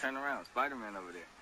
Turn around. Spider-Man over there.